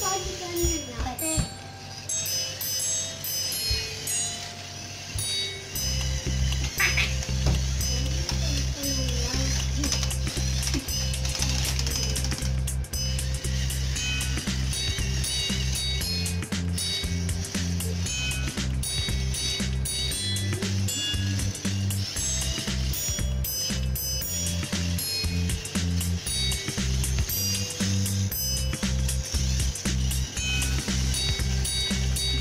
高一跟女的。